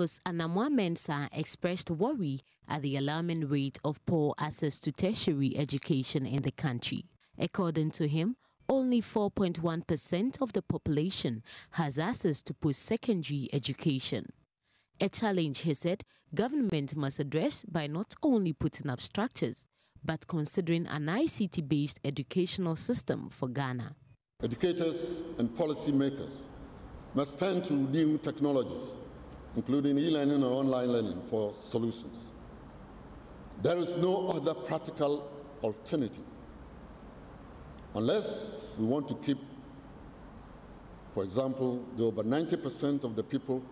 Rufus Anamwa Mensah expressed worry at the alarming rate of poor access to tertiary education in the country. According to him, only 4.1% of the population has access to post-secondary education. A challenge, he said, government must address by not only putting up structures, but considering an ICT-based educational system for Ghana. Educators and policymakers must turn to new technologies, including e-learning and online learning for solutions. There is no other practical alternative unless we want to keep, for example, the over 90% of the people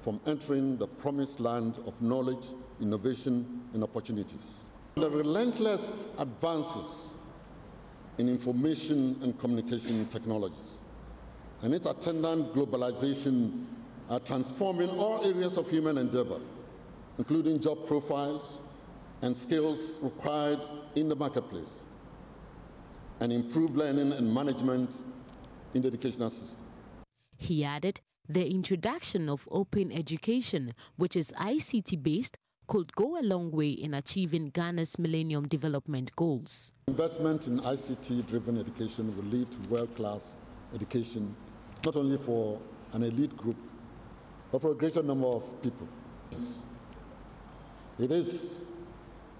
from entering the promised land of knowledge, innovation, and opportunities. The relentless advances in information and communication technologies and its attendant globalization are transforming all areas of human endeavor, including job profiles and skills required in the marketplace, and improved learning and management in the educational system. He added the introduction of open education, which is ICT based, could go a long way in achieving Ghana's Millennium Development Goals. Investment in ICT driven education will lead to world class education not only for an elite group, but for a greater number of people. It is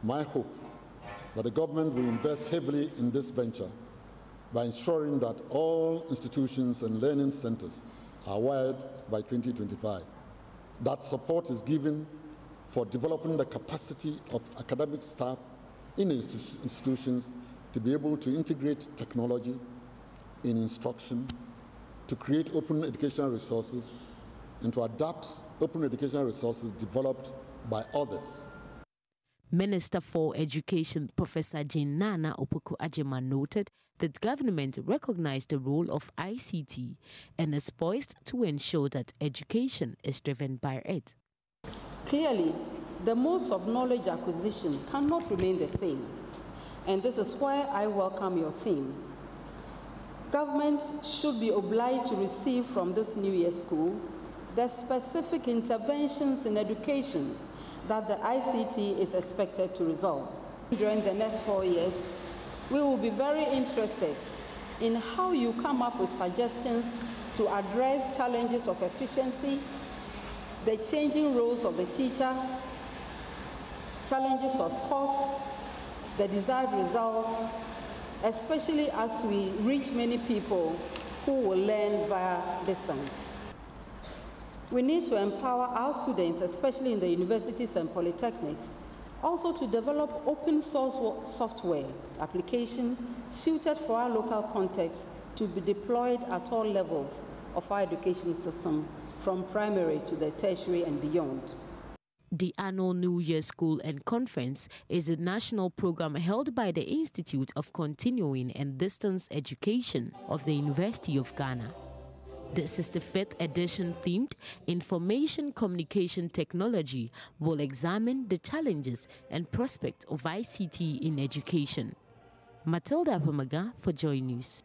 my hope that the government will invest heavily in this venture by ensuring that all institutions and learning centers are wired by 2025. That support is given for developing the capacity of academic staff in institutions to be able to integrate technology in instruction to create open educational resources and to adapt open educational resources developed by others. Minister for Education Professor Jane Nana Opoku Agyeman noted that government recognized the role of ICT and is poised to ensure that education is driven by it. Clearly, the modes of knowledge acquisition cannot remain the same, and this is why I welcome your theme Government should be obliged to receive from this New Year school the specific interventions in education that the ICT is expected to resolve. During the next four years, we will be very interested in how you come up with suggestions to address challenges of efficiency, the changing roles of the teacher, challenges of cost, the desired results, especially as we reach many people who will learn via distance. We need to empower our students, especially in the universities and polytechnics, also to develop open source software application suited for our local context to be deployed at all levels of our education system, from primary to the tertiary and beyond. The annual New Year School and Conference is a national program held by the Institute of Continuing and Distance Education of the University of Ghana. This is the 65th edition themed Information Communication Technology will examine the challenges and prospects of ICT in education. Matilda Pamaga for Joy News.